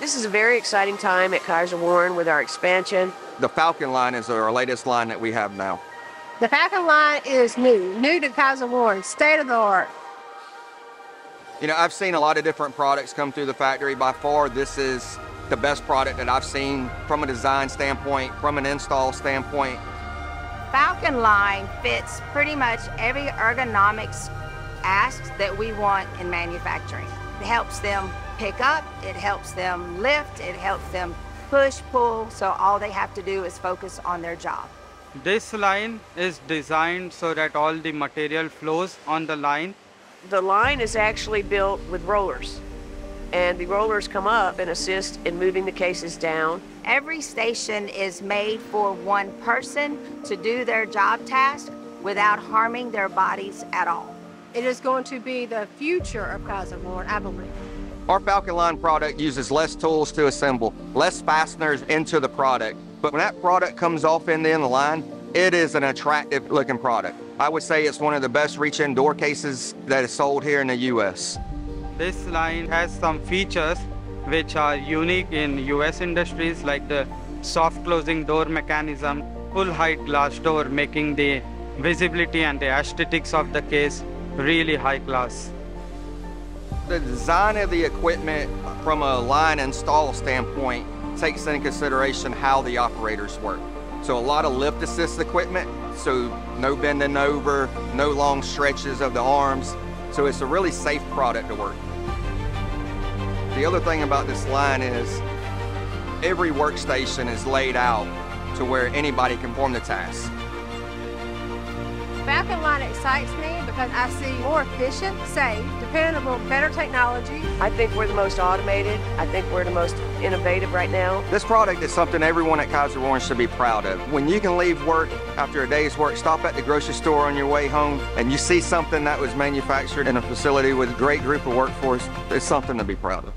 This is a very exciting time at Kysor Warren with our expansion. The Falcon line is our latest line that we have now. The Falcon line is new, new to Kysor Warren, state of the art. You know, I've seen a lot of different products come through the factory. By far, this is the best product that I've seen from a design standpoint, from an install standpoint. Falcon line fits pretty much every ergonomics ask that we want in manufacturing. It helps them pick up, it helps them lift, it helps them push, pull, so all they have to do is focus on their job. This line is designed so that all the material flows on the line. The line is actually built with rollers, and the rollers come up and assist in moving the cases down. Every station is made for one person to do their job task without harming their bodies at all. It is going to be the future of Kysor Warren, I believe. Our Falcon line product uses less tools to assemble, less fasteners into the product. But when that product comes off in the end of the line, it is an attractive looking product. I would say it's one of the best reach-in door cases that is sold here in the US. This line has some features which are unique in US industries like the soft closing door mechanism, full height glass door making the visibility and the aesthetics of the case really high class. The design of the equipment from a line install standpoint takes into consideration how the operators work. So a lot of lift assist equipment, so no bending over, no long stretches of the arms. So it's a really safe product to work. The other thing about this line is every workstation is laid out to where anybody can perform the task. Falcon line excites me because I see more efficient, safe, dependable, better technology. I think we're the most automated. I think we're the most innovative right now. This product is something everyone at Kysor Warren should be proud of. When you can leave work after a day's work, stop at the grocery store on your way home, and you see something that was manufactured in a facility with a great group of workforce, it's something to be proud of.